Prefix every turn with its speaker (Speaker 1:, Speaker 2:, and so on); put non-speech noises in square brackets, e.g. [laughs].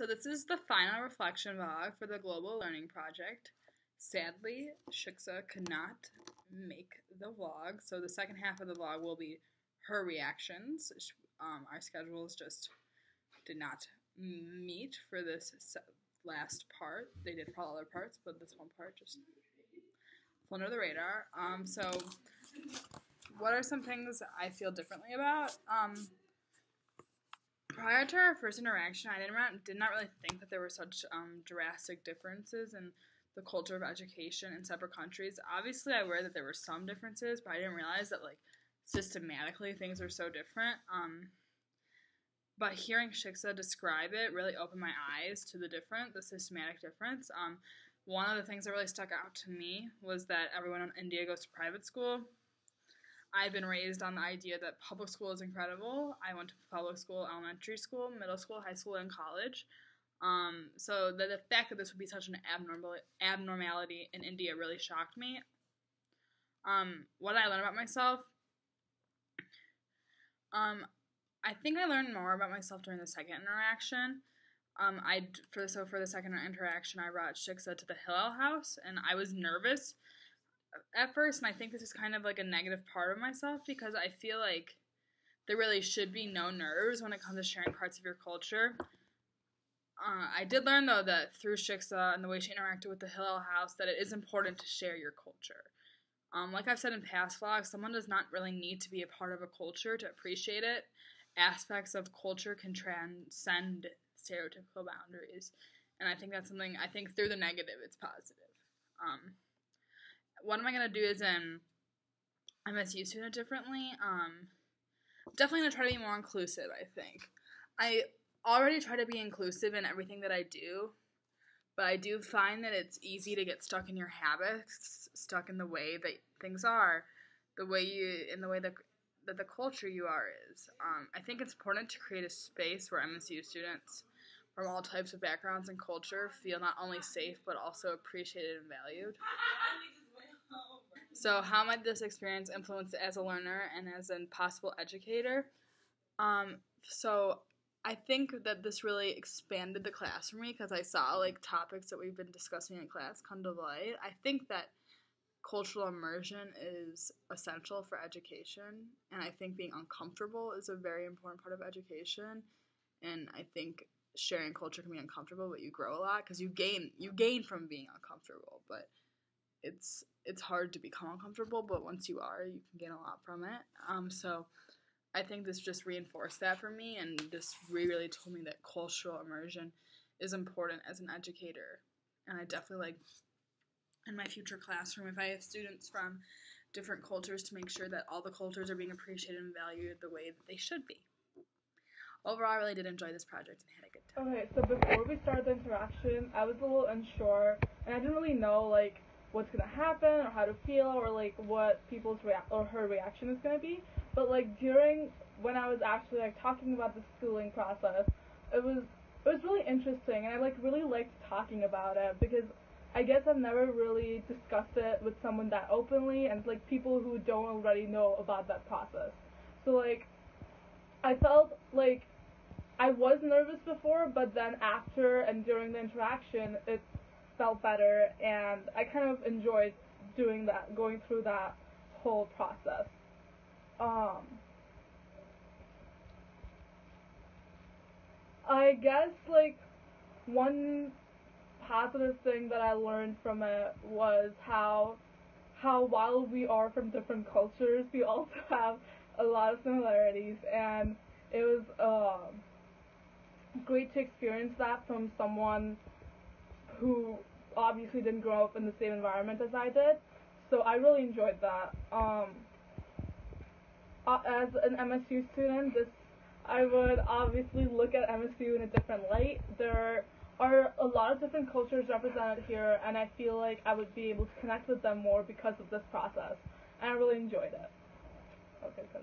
Speaker 1: So this is the final reflection vlog for the Global Learning Project. Sadly, Shiksa could not make the vlog, so the second half of the vlog will be her reactions. Um, our schedules just did not meet for this last part. They did for all other parts, but this one part just flew under the radar. Um, so, what are some things I feel differently about? Um, prior to our first interaction, I didn't did not really think that there were such um, drastic differences in the culture of education in separate countries. Obviously, I aware that there were some differences, but I didn't realize that like systematically things are so different. Um, but hearing Shiksa describe it really opened my eyes to the different, the systematic difference. Um, one of the things that really stuck out to me was that everyone in India goes to private school. I've been raised on the idea that public school is incredible. I went to public school, elementary school, middle school, high school, and college. Um, so the, the fact that this would be such an abnormal abnormality in India really shocked me. Um, what did I learned about myself, um, I think I learned more about myself during the second interaction. Um, I for so for the second interaction, I brought Shiksa to the Hillel house, and I was nervous at first, and I think this is kind of like a negative part of myself because I feel like there really should be no nerves when it comes to sharing parts of your culture. Uh, I did learn though that through Shiksa and the way she interacted with the Hillel house, that it is important to share your culture. Um, like I've said in past vlogs, someone does not really need to be a part of a culture to appreciate it aspects of culture can transcend stereotypical boundaries. And I think that's something, I think through the negative, it's positive. Um, what am I going to do is in MSU student differently? Um, definitely to try to be more inclusive, I think. I already try to be inclusive in everything that I do, but I do find that it's easy to get stuck in your habits, stuck in the way that things are, the way you, in the way that that the culture you are is. Um, I think it's important to create a space where MSU students from all types of backgrounds and culture feel not only safe but also appreciated and valued. [laughs] So, how might this experience influence as a learner and as a possible educator? Um, so, I think that this really expanded the class for me because I saw like topics that we've been discussing in class come to light. I think that cultural immersion is essential for education and i think being uncomfortable is a very important part of education and i think sharing culture can be uncomfortable but you grow a lot because you gain you gain from being uncomfortable but it's it's hard to become uncomfortable but once you are you can gain a lot from it um so i think this just reinforced that for me and this really told me that cultural immersion is important as an educator and i definitely like in my future classroom if I have students from different cultures to make sure that all the cultures are being appreciated and valued the way that they should be. Overall, I really did enjoy this project and had a good time.
Speaker 2: Okay, so before we started the interaction, I was a little unsure, and I didn't really know like what's gonna happen or how to feel or like what people's rea- or her reaction is gonna be. But like during when I was actually like talking about the schooling process, it was it was really interesting, and I like really liked talking about it because I guess I've never really discussed it with someone that openly and like people who don't already know about that process. So like I felt like I was nervous before, but then after and during the interaction, it felt better and I kind of enjoyed doing that, going through that whole process. Um I guess like one positive thing that I learned from it was how how while we are from different cultures, we also [laughs] have a lot of similarities, and it was uh, great to experience that from someone who obviously didn't grow up in the same environment as I did. So I really enjoyed that. Um, uh, as an MSU student, this I would obviously look at MSU in a different light. There are a lot of different cultures represented here, and I feel like I would be able to connect with them more because of this process. And I really enjoyed it. Okay, good.